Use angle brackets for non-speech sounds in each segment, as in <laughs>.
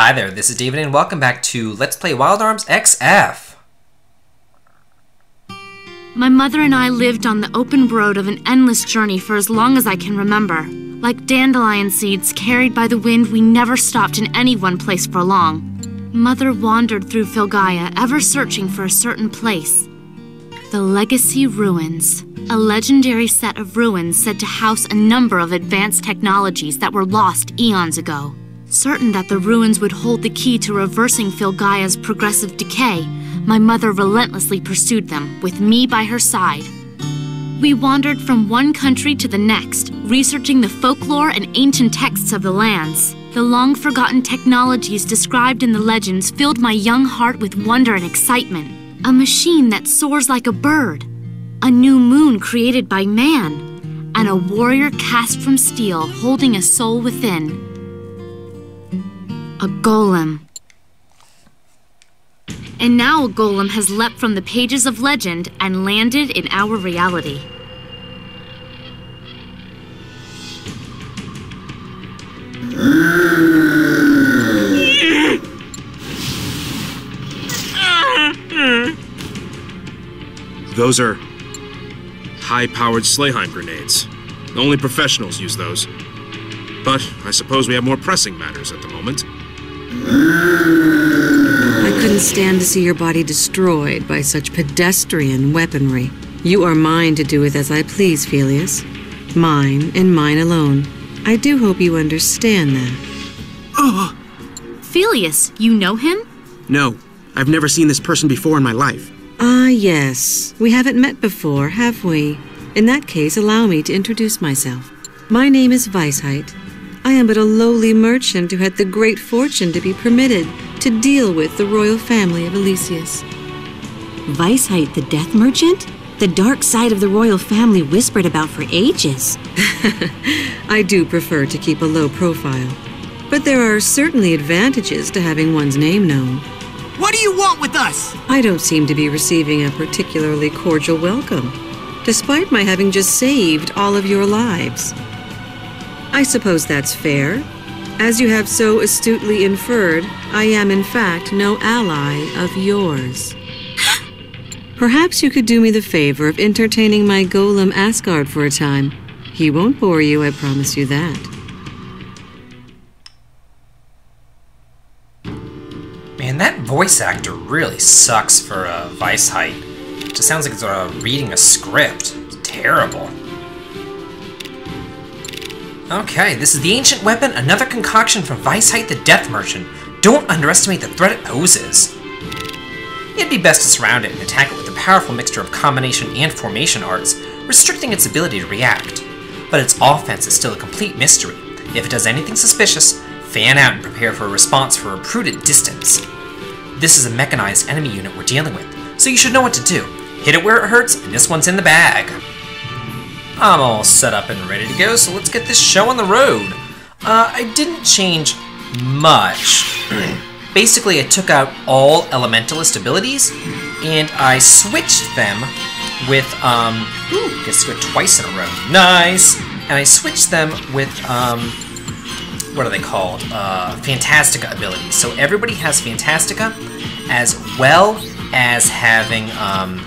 Hi there, this is David and welcome back to Let's Play Wild Arms XF. My mother and I lived on the open road of an endless journey for as long as I can remember. Like dandelion seeds carried by the wind, we never stopped in any one place for long. Mother wandered through Filgaia, ever searching for a certain place. The Legacy Ruins, a legendary set of ruins said to house a number of advanced technologies that were lost eons ago. Certain that the ruins would hold the key to reversing Filgaia's progressive decay, my mother relentlessly pursued them, with me by her side. We wandered from one country to the next, researching the folklore and ancient texts of the lands. The long forgotten technologies described in the legends filled my young heart with wonder and excitement. A machine that soars like a bird, a new moon created by man, and a warrior cast from steel holding a soul within. A golem. And now a golem has leapt from the pages of legend and landed in our reality. Those are high-powered Slayheim grenades. Only professionals use those. But I suppose we have more pressing matters at the moment. I couldn't stand to see your body destroyed by such pedestrian weaponry. You are mine to do with as I please, Felius. Mine and mine alone. I do hope you understand that. Felius, you know him? No, I've never seen this person before in my life. Ah, yes. We haven't met before, have we? In that case, allow me to introduce myself. My name is Weisheit. I am but a lowly merchant who had the great fortune to be permitted to deal with the royal family of Elesius. Weisheit, the death merchant? The dark side of the royal family whispered about for ages. <laughs> I do prefer to keep a low profile. But there are certainly advantages to having one's name known. What do you want with us? I don't seem to be receiving a particularly cordial welcome, despite my having just saved all of your lives. I suppose that's fair. As you have so astutely inferred, I am in fact no ally of yours. Perhaps you could do me the favor of entertaining my golem Asgard for a time. He won't bore you, I promise you that. Man, that voice actor really sucks for a uh, It Just sounds like it's uh, reading a script. It's terrible. Okay, this is the ancient weapon, another concoction from Weisheit the Death Merchant. Don't underestimate the threat it poses. It'd be best to surround it and attack it with a powerful mixture of combination and formation arts, restricting its ability to react. But its offense is still a complete mystery. If it does anything suspicious, fan out and prepare for a response for a prudent distance. This is a mechanized enemy unit we're dealing with, so you should know what to do. Hit it where it hurts, and this one's in the bag. I'm all set up and ready to go, so let's get this show on the road. Uh, I didn't change much. <clears throat> Basically, I took out all Elementalist abilities, and I switched them with, um, ooh, gets to go twice in a row. Nice! And I switched them with, um, what are they called? Uh, Fantastica abilities. So everybody has Fantastica, as well as having, um,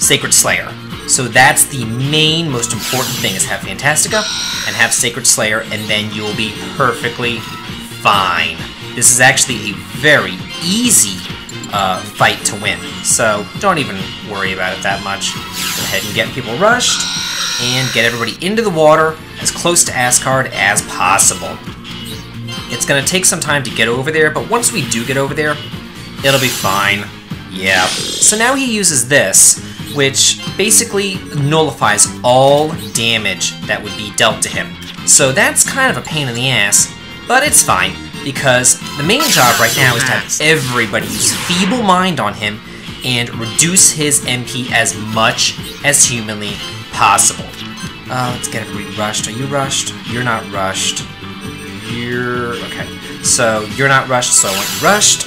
Sacred Slayer. So that's the main, most important thing is have Fantastica and have Sacred Slayer, and then you'll be perfectly fine. This is actually a very easy uh, fight to win, so don't even worry about it that much. Go ahead and get people rushed, and get everybody into the water as close to Asgard as possible. It's gonna take some time to get over there, but once we do get over there, it'll be fine. Yeah. So now he uses this, which basically nullifies all damage that would be dealt to him. So that's kind of a pain in the ass, but it's fine, because the main job right now is to have everybody use Feeble Mind on him and reduce his MP as much as humanly possible. Uh, let's get everybody rushed. Are you rushed? You're not rushed. You're... okay. So, you're not rushed, so I want you rushed.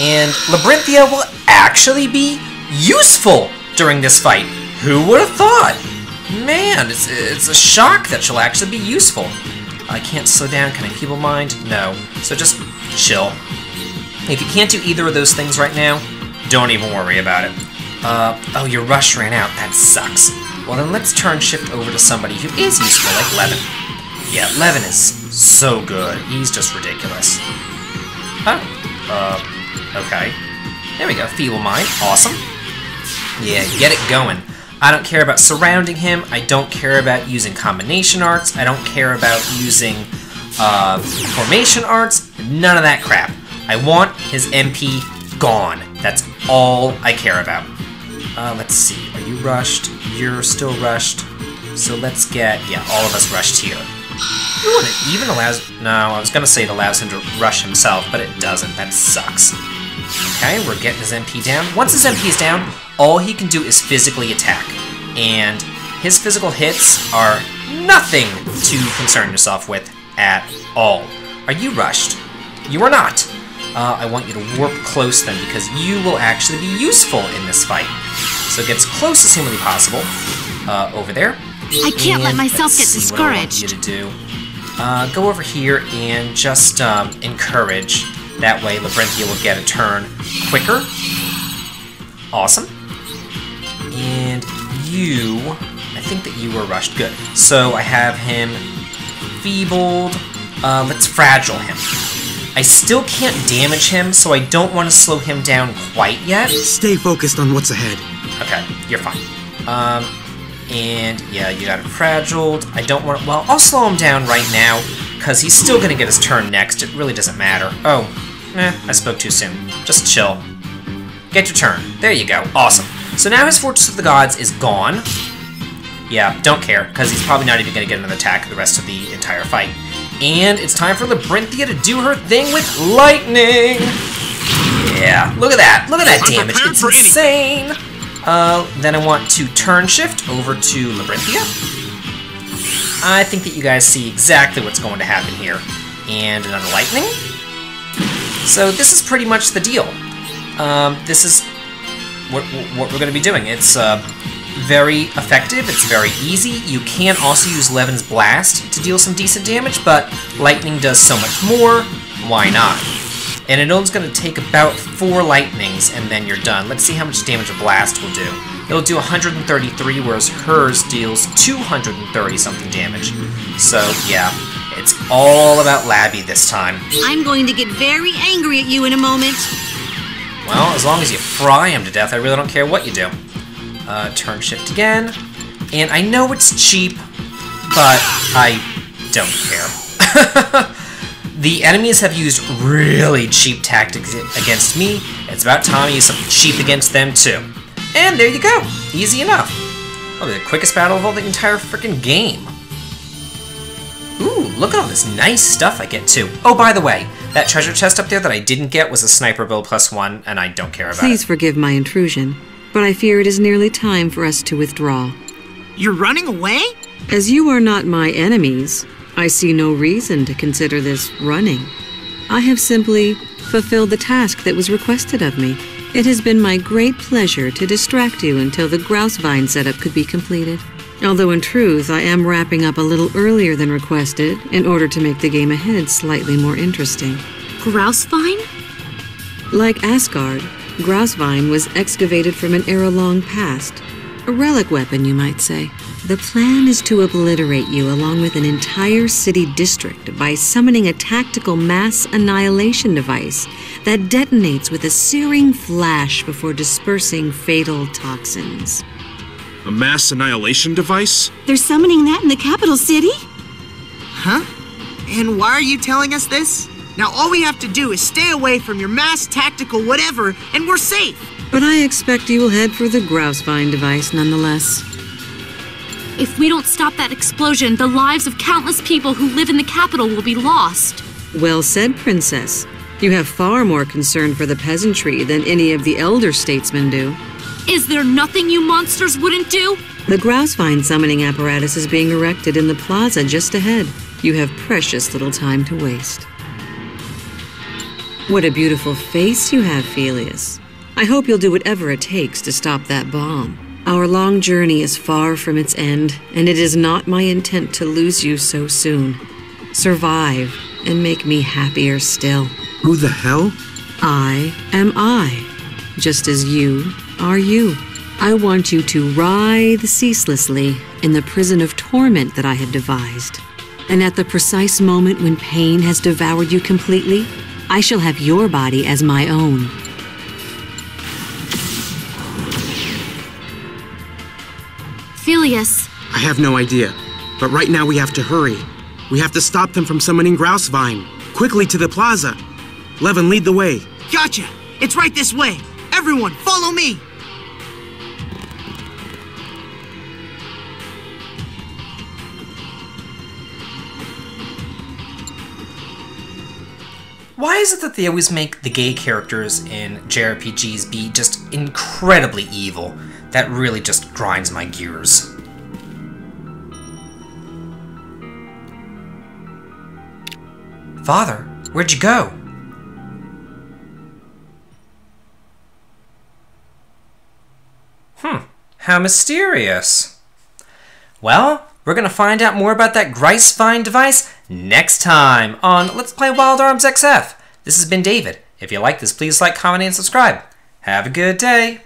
And Labyrinthia will actually be useful during this fight. Who would have thought? Man, it's, it's a shock that she'll actually be useful. I can't slow down. Can I feeble mind? No. So just chill. If you can't do either of those things right now, don't even worry about it. Uh, oh, your rush ran out. That sucks. Well, then let's turn shift over to somebody who is useful, like Levin. Yeah, Levin is so good. He's just ridiculous. Oh, uh, okay. There we go. Feeble Mind. Awesome. Yeah, get it going. I don't care about surrounding him. I don't care about using combination arts. I don't care about using uh, formation arts. None of that crap. I want his MP gone. That's all I care about. Uh, let's see. Are you rushed? You're still rushed. So let's get, yeah, all of us rushed here. Ooh, it even allows, no, I was going to say it allows him to rush himself, but it doesn't. That sucks. Okay, we're getting his MP down. Once his MP is down, all he can do is physically attack. And his physical hits are nothing to concern yourself with at all. Are you rushed? You are not. Uh, I want you to warp close then, because you will actually be useful in this fight. So get as close as humanly possible. Uh, over there. I can't let And myself let's get see what I want you to do. Uh, go over here and just um, encourage. That way, Labyrinthia will get a turn quicker. Awesome. And you, I think that you were rushed. Good. So I have him feebled. Uh, let's fragile him. I still can't damage him, so I don't want to slow him down quite yet. Stay focused on what's ahead. Okay, you're fine. Um, and yeah, you got him fragiled. I don't want. Well, I'll slow him down right now because he's still gonna get his turn next. It really doesn't matter. Oh, eh, I spoke too soon. Just chill. Get your turn. There you go. Awesome. So now his Fortress of the Gods is gone. Yeah, don't care, because he's probably not even going to get another attack the rest of the entire fight. And it's time for Labyrinthia to do her thing with lightning! Yeah, look at that. Look at that I'm damage. It's anything. insane. Uh, then I want to turn shift over to Labyrinthia. I think that you guys see exactly what's going to happen here. And another lightning. So this is pretty much the deal. Um, this is what, what we're going to be doing. It's uh, very effective. It's very easy. You can also use Levin's Blast to deal some decent damage, but Lightning does so much more. Why not? And it only's going to take about four lightnings, and then you're done. Let's see how much damage a blast will do. It'll do 133, whereas hers deals 230 something damage. So yeah, it's all about Labby this time. I'm going to get very angry at you in a moment. Well, as long as you fry him to death, I really don't care what you do. Uh, turn shift again. And I know it's cheap, but I don't care. <laughs> the enemies have used really cheap tactics against me. It's about time I use something cheap against them, too. And there you go. Easy enough. Probably the quickest battle of all the entire freaking game. Ooh, look at all this nice stuff I get, too. Oh, by the way, that treasure chest up there that I didn't get was a sniper build plus one, and I don't care about it. Please it. forgive my intrusion, but I fear it is nearly time for us to withdraw. You're running away? As you are not my enemies, I see no reason to consider this running. I have simply fulfilled the task that was requested of me. It has been my great pleasure to distract you until the grouse vine setup could be completed. Although in truth, I am wrapping up a little earlier than requested in order to make the game ahead slightly more interesting. Grousevine? Like Asgard, Grousevine was excavated from an era-long past. A relic weapon, you might say. The plan is to obliterate you along with an entire city district by summoning a tactical mass annihilation device that detonates with a searing flash before dispersing fatal toxins. A mass annihilation device? They're summoning that in the capital city? Huh? And why are you telling us this? Now all we have to do is stay away from your mass tactical whatever, and we're safe. But I expect you will head for the Grousevine device nonetheless. If we don't stop that explosion, the lives of countless people who live in the capital will be lost. Well said, Princess. You have far more concern for the peasantry than any of the elder statesmen do. Is there nothing you monsters wouldn't do? The Grousevine summoning apparatus is being erected in the plaza just ahead. You have precious little time to waste. What a beautiful face you have, Felius. I hope you'll do whatever it takes to stop that bomb. Our long journey is far from its end, and it is not my intent to lose you so soon. survive, and make me happier still. Who the hell? I am I, just as you are you. I want you to writhe ceaselessly in the prison of torment that I have devised. And at the precise moment when pain has devoured you completely, I shall have your body as my own. Felius, I have no idea. But right now we have to hurry. We have to stop them from summoning Grousevine. Quickly to the plaza. Levin, lead the way. Gotcha! It's right this way! Everyone, follow me! Why is it that they always make the gay characters in JRPGs be just incredibly evil? That really just grinds my gears. Father, where'd you go? Hmm, how mysterious. Well, we're gonna find out more about that Greisfine device next time on Let's Play Wild Arms XF. This has been David. If you like this, please like, comment, and subscribe. Have a good day.